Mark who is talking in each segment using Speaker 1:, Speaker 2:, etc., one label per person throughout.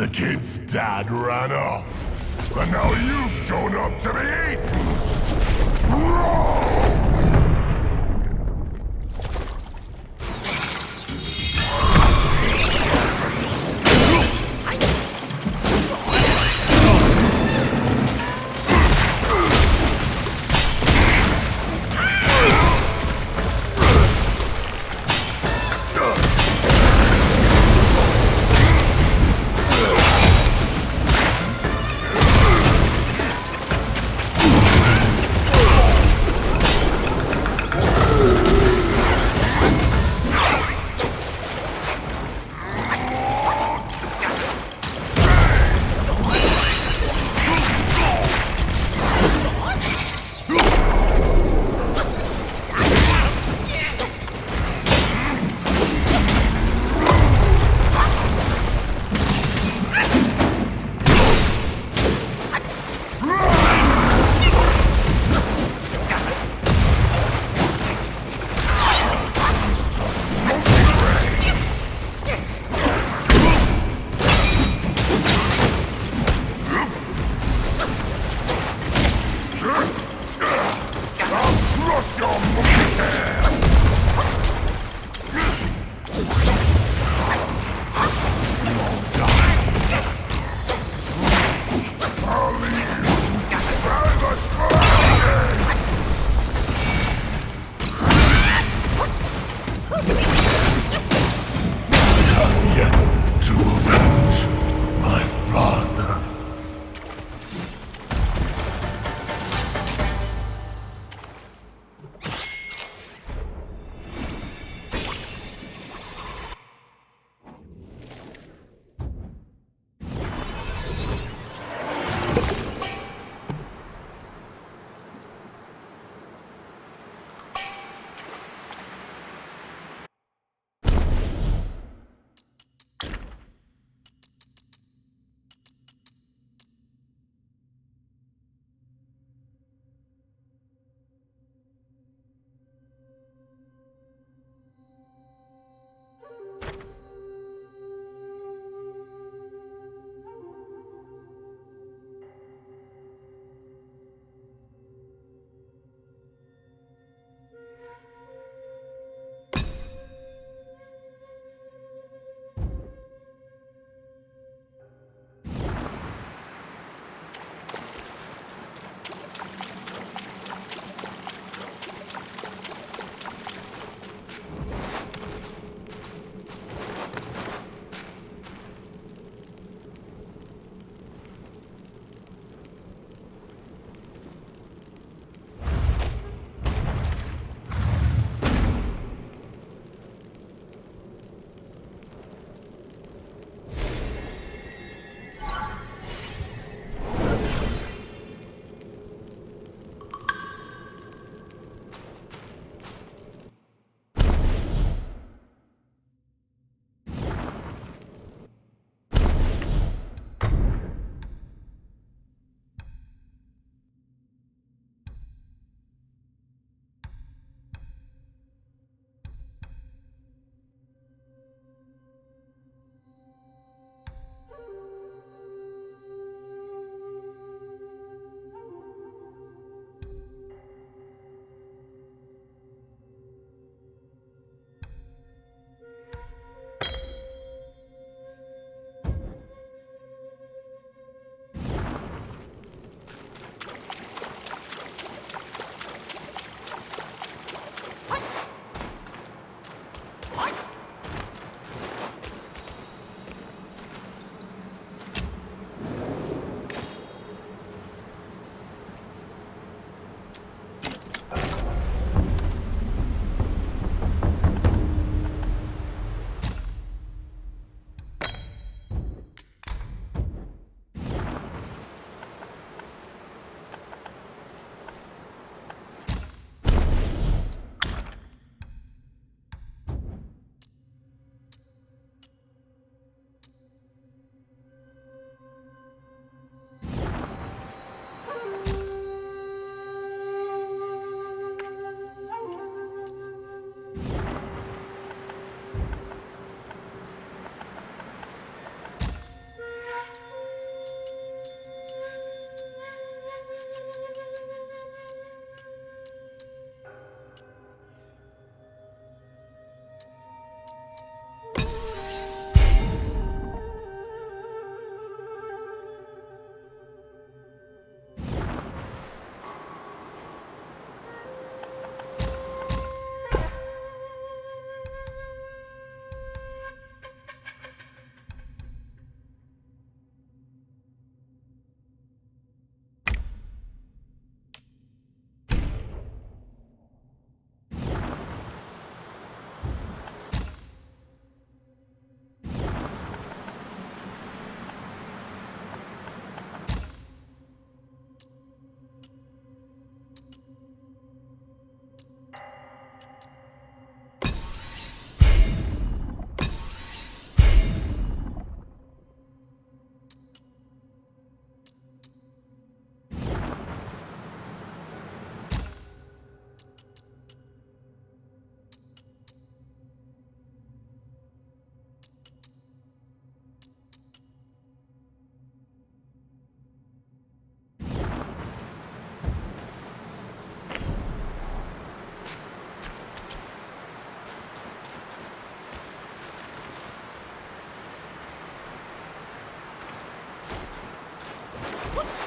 Speaker 1: The kid's dad ran off. But now you've shown up to be eaten! Roar!
Speaker 2: What?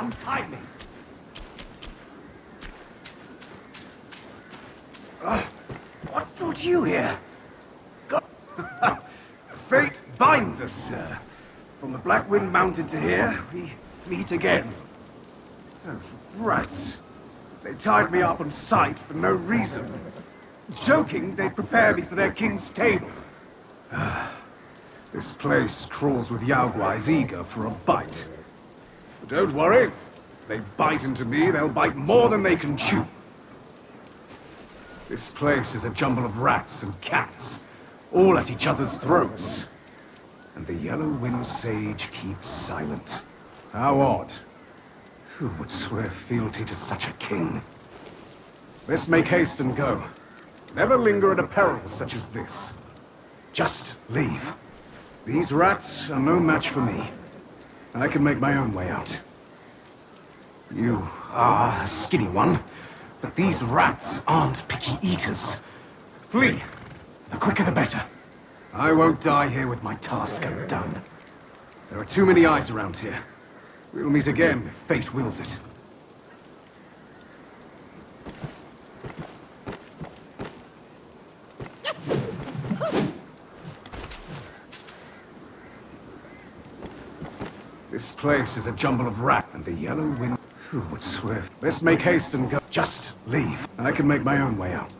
Speaker 2: Untie me. Uh, what brought you here? God. Fate binds us, sir. From the Black Wind Mountain to here, we meet again. Those rats. They tied me up on sight for no reason. Joking, they'd prepare me for their king's table. This place crawls with Yaoguai's eager for a bite. Don't worry. They bite into me, they'll bite more than they can chew. This place is a jumble of rats and cats, all at each other's throats. And the Yellow Wind Sage keeps silent. How odd. Who would swear fealty to such a king? Let's make haste and go. Never linger at a peril such as this. Just leave. These rats are no match for me. I can make my own way out. You are a skinny one, but these rats aren't picky eaters. Flee. The quicker the better. I won't die here with my task undone. There are too many eyes around here. We'll meet again if fate wills it. This place is a jumble of rat and the yellow wind. Who would swear? Let's make haste and go. Just leave. And I can make my own way out.